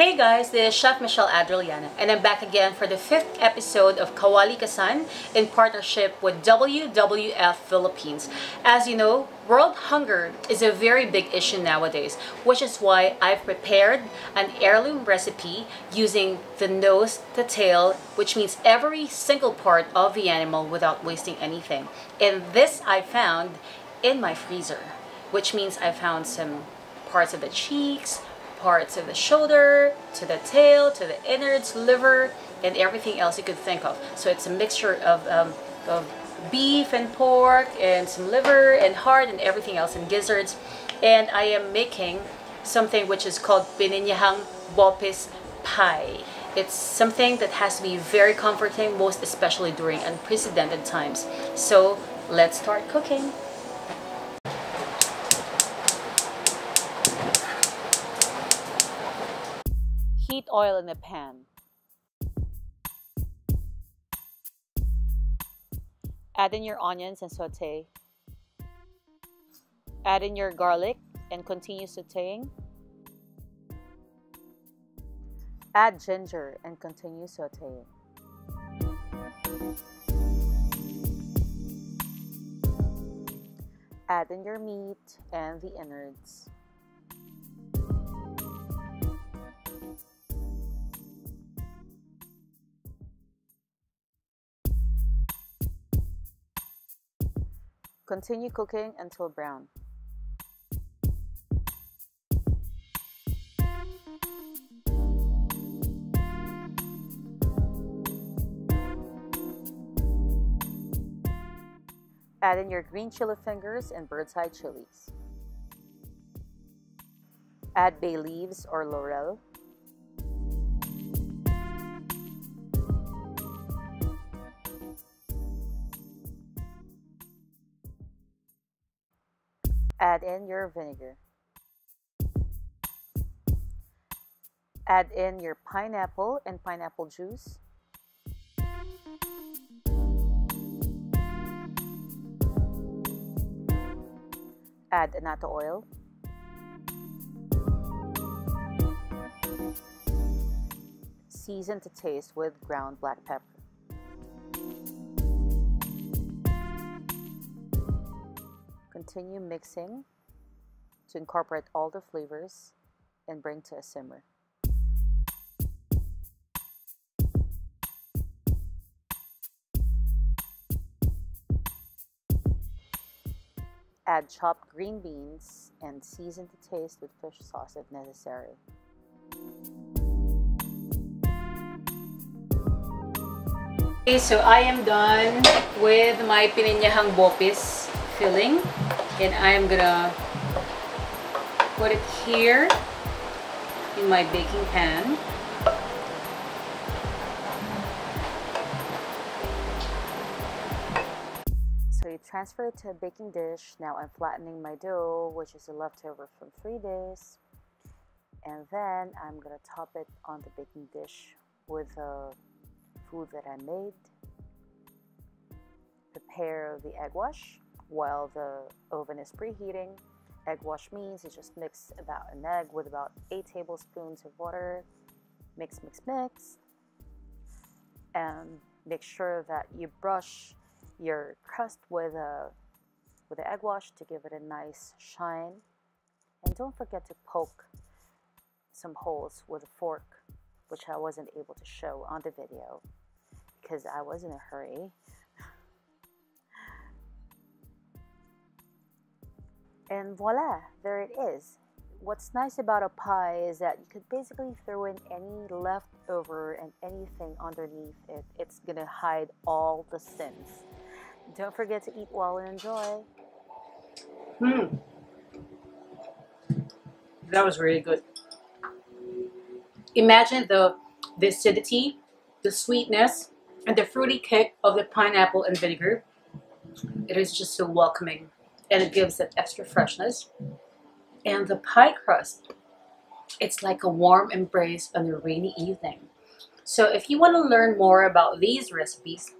Hey guys, this is Chef Michelle Adrillana and I'm back again for the fifth episode of Kawalikasan in partnership with WWF Philippines. As you know, world hunger is a very big issue nowadays, which is why I've prepared an heirloom recipe using the nose, the tail, which means every single part of the animal without wasting anything. And this I found in my freezer, which means I found some parts of the cheeks, parts of the shoulder, to the tail, to the innards, liver, and everything else you could think of. So it's a mixture of, um, of beef and pork and some liver and heart and everything else and gizzards. And I am making something which is called Pininyahang Bopis Pie. It's something that has to be very comforting, most especially during unprecedented times. So let's start cooking. Heat oil in a pan. Add in your onions and saute. Add in your garlic and continue sauteing. Add ginger and continue sauteing. Add in your meat and the innards. Continue cooking until brown. Add in your green chili fingers and bird's eye chilies. Add bay leaves or laurel. Add in your vinegar. Add in your pineapple and pineapple juice. Add annatto oil. Season to taste with ground black pepper. Continue mixing to incorporate all the flavors and bring to a simmer. Add chopped green beans and season to taste with fish sauce if necessary. Okay, so I am done with my pininyahang bopis filling and I am gonna put it here in my baking pan. So you transfer it to a baking dish. Now I'm flattening my dough, which is a leftover from three days. And then I'm gonna top it on the baking dish with the food that I made. Prepare the egg wash while the oven is preheating. Egg wash means you just mix about an egg with about 8 tablespoons of water. Mix, mix, mix. And make sure that you brush your crust with a with the egg wash to give it a nice shine. And don't forget to poke some holes with a fork, which I wasn't able to show on the video because I was in a hurry. And voila, there it is. What's nice about a pie is that you could basically throw in any leftover and anything underneath it. It's gonna hide all the sins. Don't forget to eat well and enjoy. Hmm. That was really good. Imagine the, the acidity, the sweetness, and the fruity kick of the pineapple and vinegar. It is just so welcoming and it gives it extra freshness. And the pie crust, it's like a warm embrace on a rainy evening. So if you want to learn more about these recipes,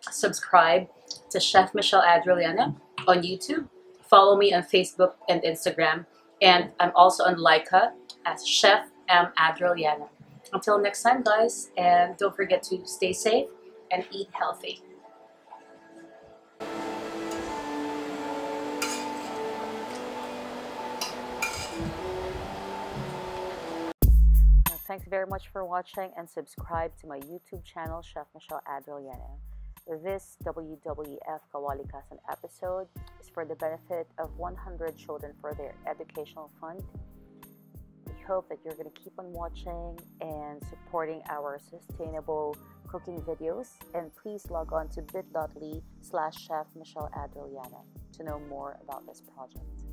subscribe to Chef Michelle Adrillana on YouTube. Follow me on Facebook and Instagram. And I'm also on Leica as Chef am Adrillana. Until next time, guys, and don't forget to stay safe and eat healthy. Thanks very much for watching and subscribe to my YouTube channel, Chef Michelle Adriel This WWF Kawalikasan episode is for the benefit of 100 children for their educational fund. We hope that you're going to keep on watching and supporting our sustainable cooking videos. And please log on to bit.ly slash chef Michelle Adriel to know more about this project.